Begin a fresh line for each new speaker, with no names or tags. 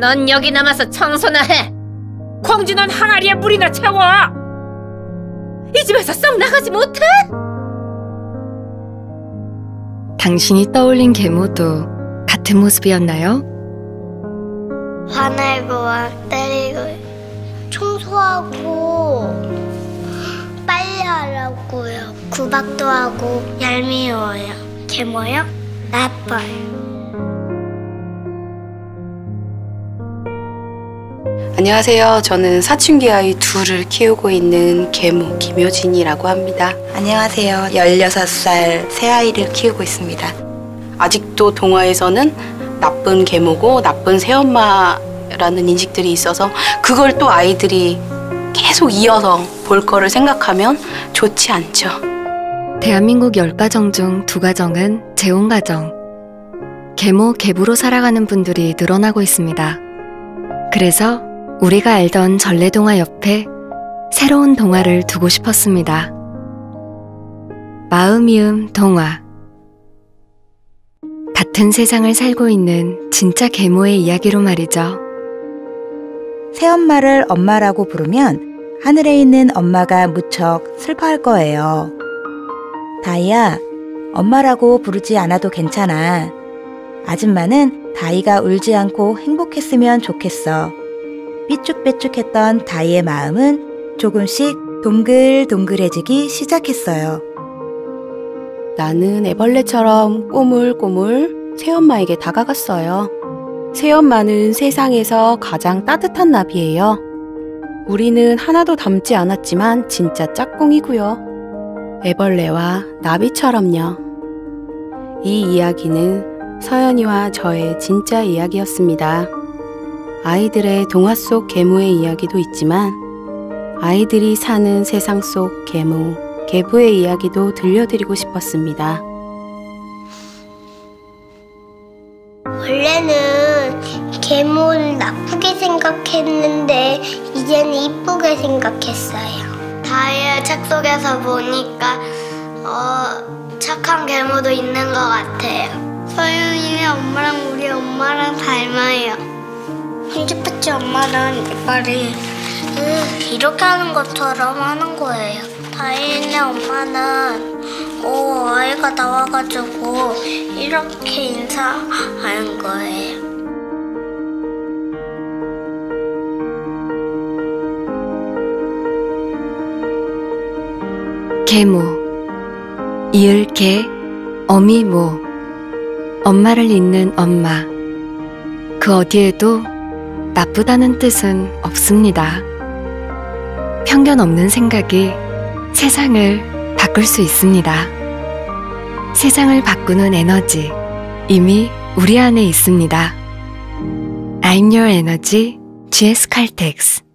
넌 여기 남아서 청소나 해.
광진은 항아리에 물이나 채워.
이 집에서 썩 나가지 못해?
당신이 떠올린 계모도 같은 모습이었나요?
화내고 막 때리고 청소하고 빨리 하라고요. 구박도 하고 얄미워요. 개모요? 나빠요.
안녕하세요. 저는 사춘기 아이 둘을 키우고 있는 계모 김효진이라고 합니다.
안녕하세요. 16살 새아이를 키우고 있습니다.
아직도 동화에서는 나쁜 계모고 나쁜 새엄마라는 인식들이 있어서 그걸 또 아이들이 계속 이어서 볼 거를 생각하면 좋지 않죠.
대한민국 10가정 중 2가정은 재혼가정. 계모, 계부로 살아가는 분들이 늘어나고 있습니다. 그래서 우리가 알던 전래동화 옆에 새로운 동화를 두고 싶었습니다. 마음이음 동화. 같은 세상을 살고 있는 진짜 계모의 이야기로 말이죠.
새엄마를 엄마라고 부르면 하늘에 있는 엄마가 무척 슬퍼할 거예요. 다이야, 엄마라고 부르지 않아도 괜찮아. 아줌마는 다이가 울지 않고 행복했으면 좋겠어. 삐쭉빼쭉했던 다이의 마음은 조금씩 동글동글해지기 시작했어요.
나는 애벌레처럼 꼬물꼬물 새엄마에게 다가갔어요. 새엄마는 세상에서 가장 따뜻한 나비예요. 우리는 하나도 닮지 않았지만 진짜 짝꿍이고요. 애벌레와 나비처럼요. 이 이야기는 서연이와 저의 진짜 이야기였습니다. 아이들의 동화 속 계모의 이야기도 있지만 아이들이 사는 세상 속 계모, 계부의 이야기도 들려드리고 싶었습니다.
원래는 괴물 나쁘게 생각했는데 이제는 이쁘게 생각했어요. 다이의 책 속에서 보니까 어, 착한 괴물도 있는 것 같아요. 서윤이네 엄마랑 우리 엄마랑. Hun지파치 엄마는 이빨이 이렇게 하는 것처럼 하는 거예요. 다이네 엄마는 오 아이가 나와가지고 이렇게 인사하는 거예요.
계모, 이을 개, 어미 모, 엄마를 잇는 엄마. 그 어디에도 나쁘다는 뜻은 없습니다. 편견 없는 생각이 세상을 바꿀 수 있습니다. 세상을 바꾸는 에너지 이미 우리 안에 있습니다. I'm your energy, GS 칼텍스.